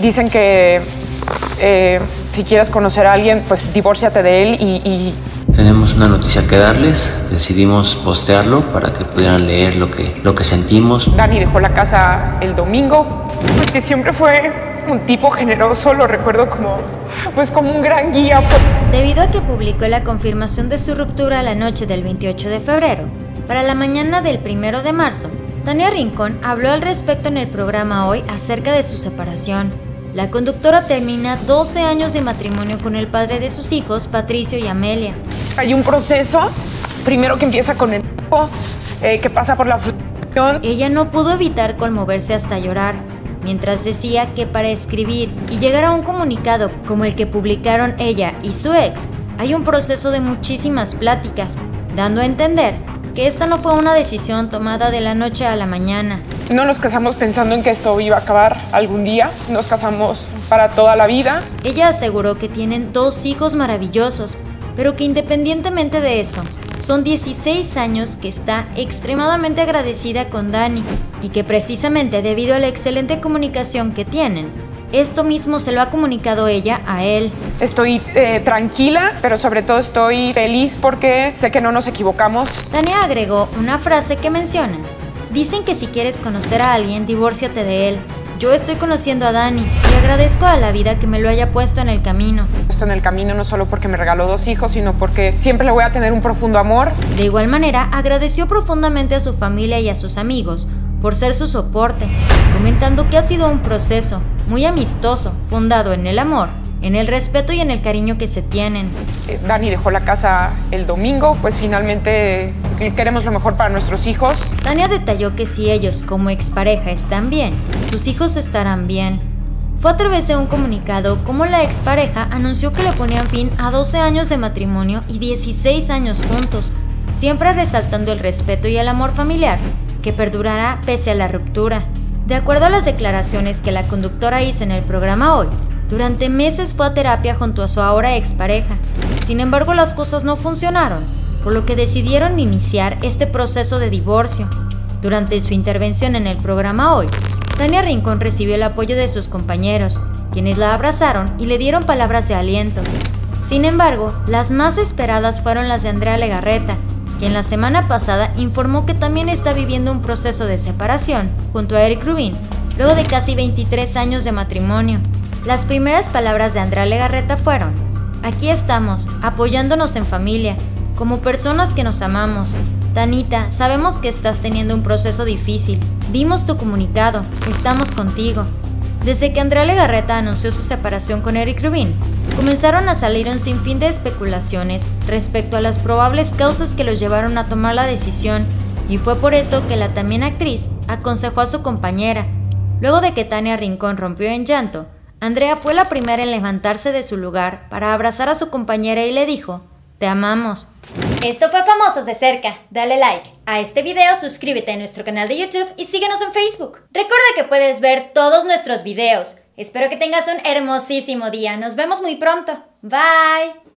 Dicen que eh, si quieres conocer a alguien, pues divórciate de él y, y tenemos una noticia que darles, decidimos postearlo para que pudieran leer lo que, lo que sentimos. Dani dejó la casa el domingo, pues que siempre fue un tipo generoso, lo recuerdo como, pues como un gran guía. Debido a que publicó la confirmación de su ruptura la noche del 28 de febrero, para la mañana del 1 de marzo, Tania Rincón habló al respecto en el programa Hoy acerca de su separación. La conductora termina 12 años de matrimonio con el padre de sus hijos, Patricio y Amelia. Hay un proceso, primero que empieza con el eh, que pasa por la frustración. Ella no pudo evitar conmoverse hasta llorar, mientras decía que para escribir y llegar a un comunicado como el que publicaron ella y su ex, hay un proceso de muchísimas pláticas, dando a entender que esta no fue una decisión tomada de la noche a la mañana. No nos casamos pensando en que esto iba a acabar algún día, nos casamos para toda la vida. Ella aseguró que tienen dos hijos maravillosos, pero que independientemente de eso, son 16 años que está extremadamente agradecida con Dani y que precisamente debido a la excelente comunicación que tienen, esto mismo se lo ha comunicado ella a él. Estoy eh, tranquila, pero sobre todo estoy feliz porque sé que no nos equivocamos. Tania agregó una frase que menciona, dicen que si quieres conocer a alguien, divórciate de él. Yo estoy conociendo a Dani y agradezco a la vida que me lo haya puesto en el camino. Puesto en el camino no solo porque me regaló dos hijos, sino porque siempre le voy a tener un profundo amor. De igual manera, agradeció profundamente a su familia y a sus amigos por ser su soporte, comentando que ha sido un proceso muy amistoso, fundado en el amor en el respeto y en el cariño que se tienen. Eh, Dani dejó la casa el domingo, pues finalmente queremos lo mejor para nuestros hijos. Tania detalló que si ellos como expareja están bien, sus hijos estarán bien. Fue a través de un comunicado como la expareja anunció que le ponían fin a 12 años de matrimonio y 16 años juntos, siempre resaltando el respeto y el amor familiar que perdurará pese a la ruptura. De acuerdo a las declaraciones que la conductora hizo en el programa hoy, durante meses fue a terapia junto a su ahora expareja. Sin embargo, las cosas no funcionaron, por lo que decidieron iniciar este proceso de divorcio. Durante su intervención en el programa Hoy, Tania Rincón recibió el apoyo de sus compañeros, quienes la abrazaron y le dieron palabras de aliento. Sin embargo, las más esperadas fueron las de Andrea Legarreta, quien la semana pasada informó que también está viviendo un proceso de separación junto a Eric Rubin, luego de casi 23 años de matrimonio. Las primeras palabras de Andrea Legarreta fueron, aquí estamos, apoyándonos en familia, como personas que nos amamos. Tanita, sabemos que estás teniendo un proceso difícil. Vimos tu comunicado, estamos contigo. Desde que Andrea Legarreta anunció su separación con Eric Rubin, comenzaron a salir un sinfín de especulaciones respecto a las probables causas que los llevaron a tomar la decisión, y fue por eso que la también actriz aconsejó a su compañera. Luego de que Tania Rincón rompió en llanto, Andrea fue la primera en levantarse de su lugar para abrazar a su compañera y le dijo, te amamos. Esto fue Famosos de cerca. Dale like a este video, suscríbete a nuestro canal de YouTube y síguenos en Facebook. Recuerda que puedes ver todos nuestros videos. Espero que tengas un hermosísimo día. Nos vemos muy pronto. Bye.